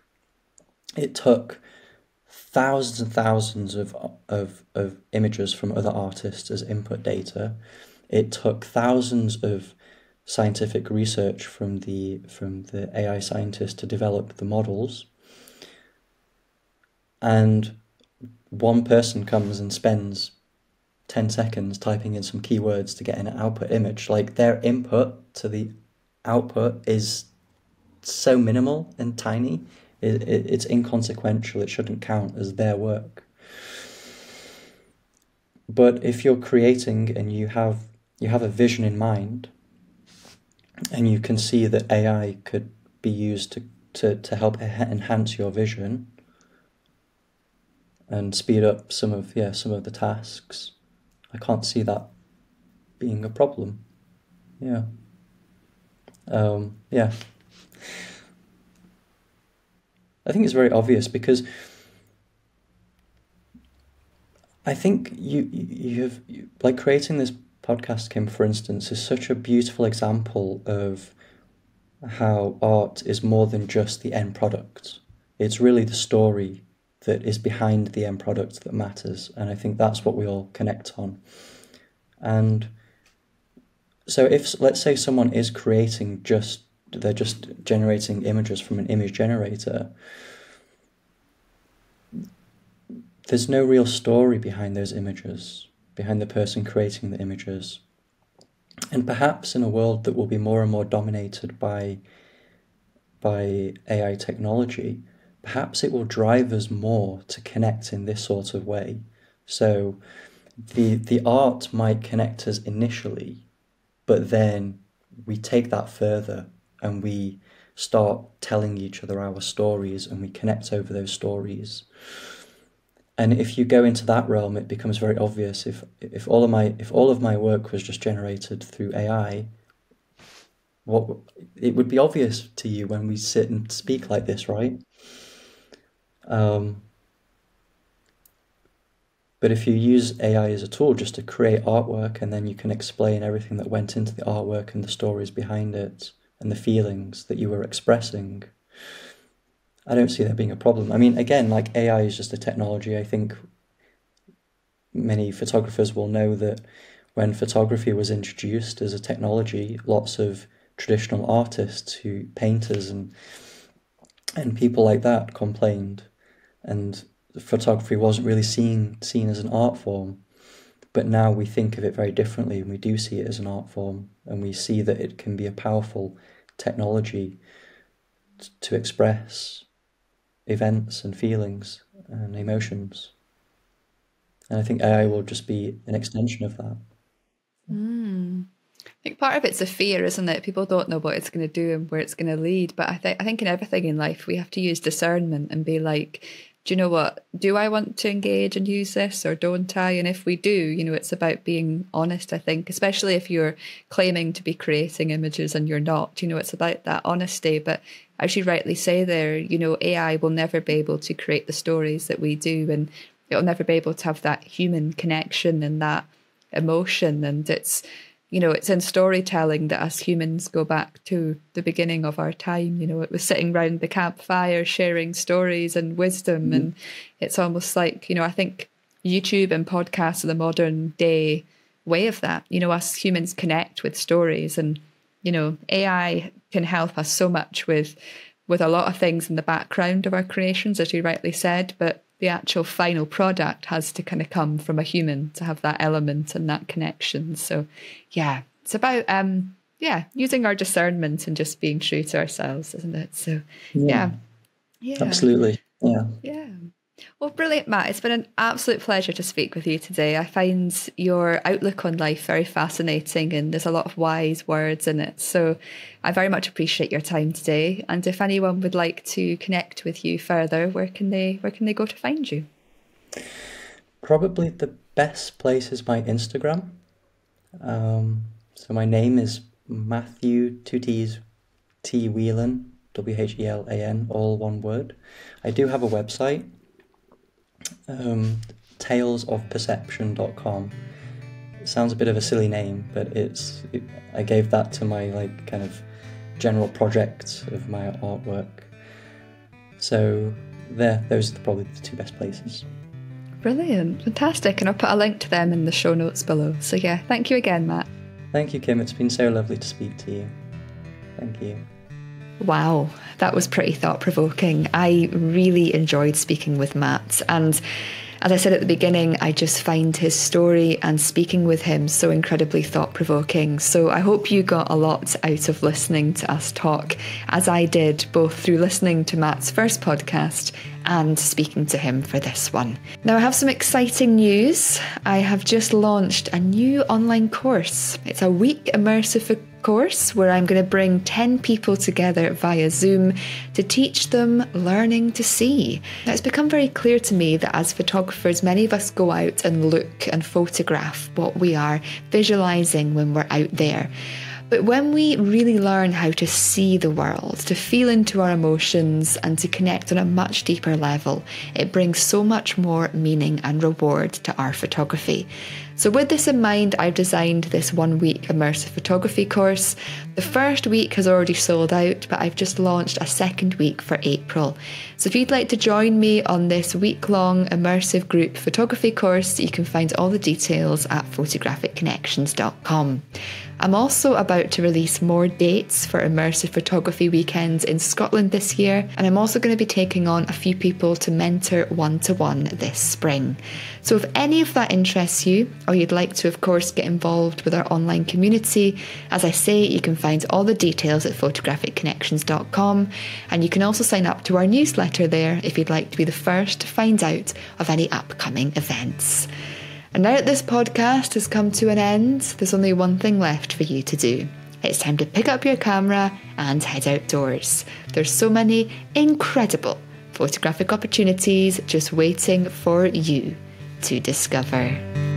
it took thousands and thousands of, of, of images from other artists as input data. It took thousands of scientific research from the from the AI scientists to develop the models. And one person comes and spends 10 seconds typing in some keywords to get an output image. Like their input to the output is so minimal and tiny, it, it, it's inconsequential. It shouldn't count as their work. But if you're creating and you have you have a vision in mind, and you can see that AI could be used to, to, to help enhance your vision and speed up some of yeah some of the tasks I can't see that being a problem. Yeah. Um, yeah. I think it's very obvious because I think you you have you, like creating this podcast, Kim, for instance, is such a beautiful example of how art is more than just the end product. It's really the story that is behind the end product that matters. And I think that's what we all connect on. And so if let's say someone is creating just they're just generating images from an image generator there's no real story behind those images behind the person creating the images and perhaps in a world that will be more and more dominated by by AI technology perhaps it will drive us more to connect in this sort of way. So the the art might connect us initially, but then we take that further and we start telling each other our stories and we connect over those stories. And if you go into that realm, it becomes very obvious. If if all of my if all of my work was just generated through AI, what it would be obvious to you when we sit and speak like this, right? Um, but if you use AI as a tool just to create artwork and then you can explain everything that went into the artwork and the stories behind it and the feelings that you were expressing, I don't see there being a problem. I mean, again, like AI is just a technology. I think many photographers will know that when photography was introduced as a technology, lots of traditional artists who painters and and people like that complained and photography wasn't really seen seen as an art form. But now we think of it very differently, and we do see it as an art form, and we see that it can be a powerful technology t- to express events and feelings and emotions. And I think AI will just be an extension of that. Mm. I think part of it's a fear, isn't it? People don't know what it's going to do and where it's going to lead. But I think I think in everything in life we have to use discernment and be like, do you know what? Do I want to engage and use this or don't I? And if we do, you know, it's about being honest, I think, especially if you're claiming to be creating images and you're not, you know, it's about that honesty. But as you rightly say there, you know, AI will never be able to create the stories that we do and it'll never be able to have that human connection and that emotion. And it's, you know, it's in storytelling that us humans go back to the beginning of our time. You know, it was sitting round the campfire, sharing stories and wisdom. Mm-hmm. And it's almost like, you know, I think YouTube and podcasts are the modern day way of that. You know, us humans connect with stories and, you know, AI can help us so much with with a lot of things in the background of our creations, as you rightly said, but the actual final product has to kind of come from a human to have that element and that connection. So, yeah, it's about um, yeah, using our discernment and just being true to ourselves, isn't it? So, yeah, yeah, yeah. absolutely, yeah, yeah. Well, brilliant, Matt. It's been an absolute pleasure to speak with you today. I find your outlook on life very fascinating and there's a lot of wise words in it. So I very much appreciate your time today. And if anyone would like to connect with you further, where can they where can they go to find you? Probably the best place is my Instagram. Um, so my name is Matthew two T's T Whelan W H E L A N all one word. I do have a website um, talesofperception.com. It sounds a bit of a silly name, but it's it, I gave that to my like kind of general project of my artwork. So there, those are probably the two best places. Brilliant, fantastic, and I'll put a link to them in the show notes below. So yeah, thank you again, Matt. Thank you, Kim. It's been so lovely to speak to you. Thank you. Wow, that was pretty thought provoking. I really enjoyed speaking with Matt. And as I said at the beginning, I just find his story and speaking with him so incredibly thought provoking. So I hope you got a lot out of listening to us talk, as I did, both through listening to Matt's first podcast and speaking to him for this one. Now, I have some exciting news. I have just launched a new online course. It's a week immersive course where I'm going to bring 10 people together via Zoom to teach them learning to see. Now, it's become very clear to me that as photographers, many of us go out and look and photograph what we are visualizing when we're out there. But when we really learn how to see the world, to feel into our emotions, and to connect on a much deeper level, it brings so much more meaning and reward to our photography. So, with this in mind, I've designed this one week immersive photography course. The first week has already sold out, but I've just launched a second week for April. So, if you'd like to join me on this week long immersive group photography course, you can find all the details at photographicconnections.com. I'm also about to release more dates for immersive photography weekends in Scotland this year, and I'm also going to be taking on a few people to mentor one to one this spring. So, if any of that interests you, or you'd like to, of course, get involved with our online community, as I say, you can find all the details at photographicconnections.com, and you can also sign up to our newsletter there if you'd like to be the first to find out of any upcoming events. And now that this podcast has come to an end, there's only one thing left for you to do. It's time to pick up your camera and head outdoors. There's so many incredible photographic opportunities just waiting for you to discover.